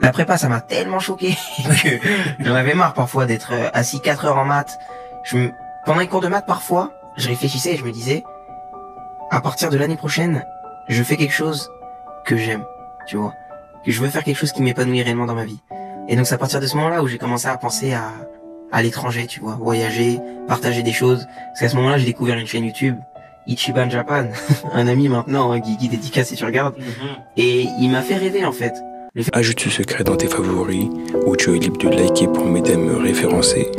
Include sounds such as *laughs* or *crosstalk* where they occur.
La prépa, ça m'a tellement choqué que *laughs* j'en avais marre parfois d'être euh, assis 4 heures en maths. Je me... Pendant les cours de maths, parfois, je réfléchissais et je me disais, à partir de l'année prochaine, je fais quelque chose que j'aime, tu vois. Que je veux faire quelque chose qui m'épanouit réellement dans ma vie. Et donc c'est à partir de ce moment-là où j'ai commencé à penser à, à l'étranger, tu vois, voyager, partager des choses. Parce qu'à ce moment-là, j'ai découvert une chaîne YouTube, Ichiban Japan, *laughs* un ami maintenant, hein, qui, qui dédicace si tu regardes. Et il m'a fait rêver en fait. Ajoute ce secret dans tes favoris, où tu es libre de liker pour m'aider à me référencer.